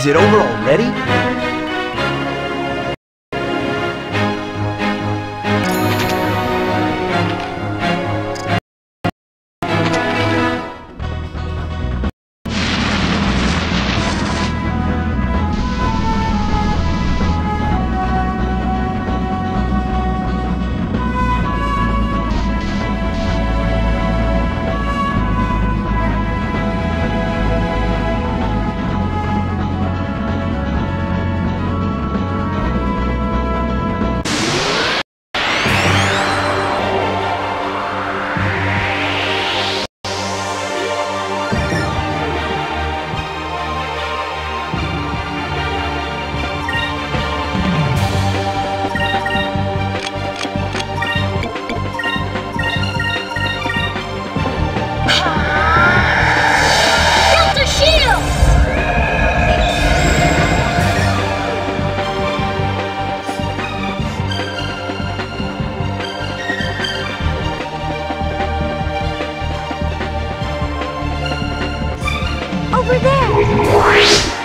Is it over already? Over there!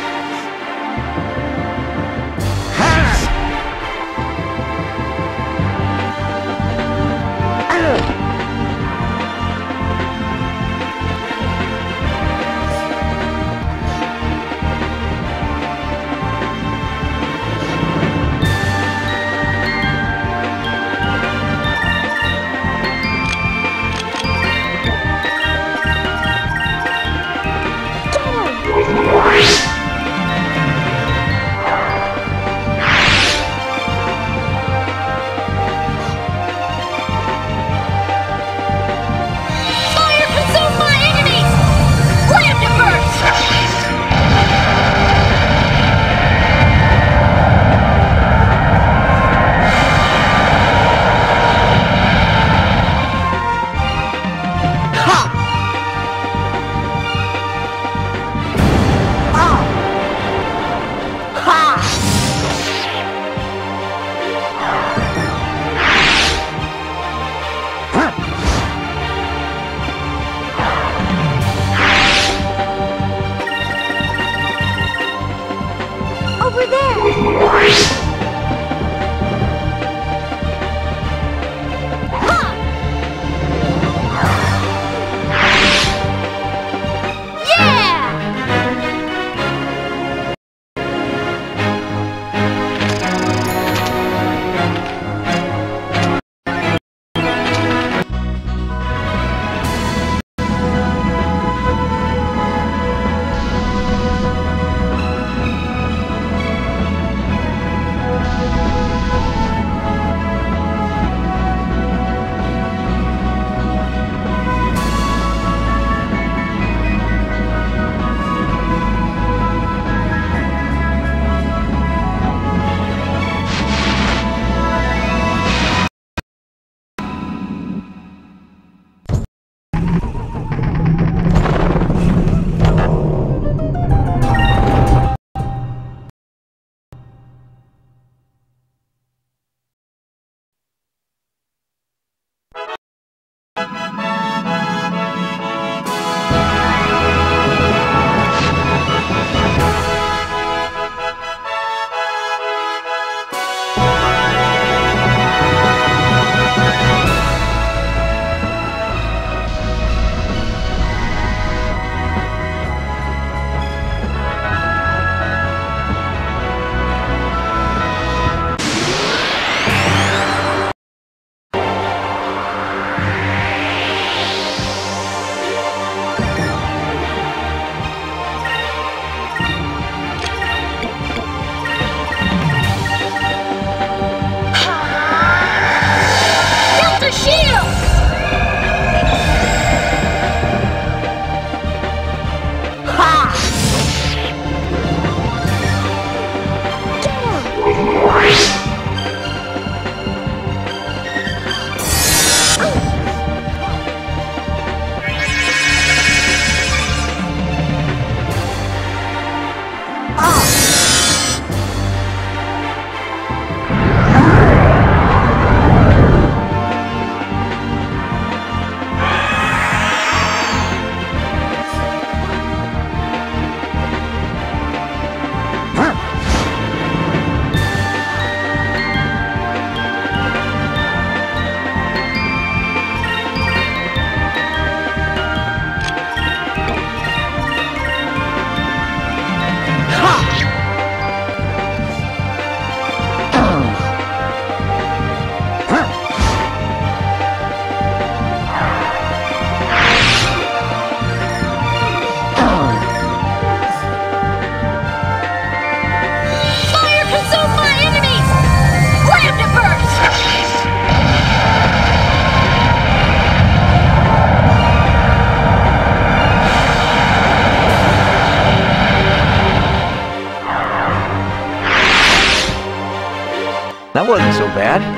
Wasn't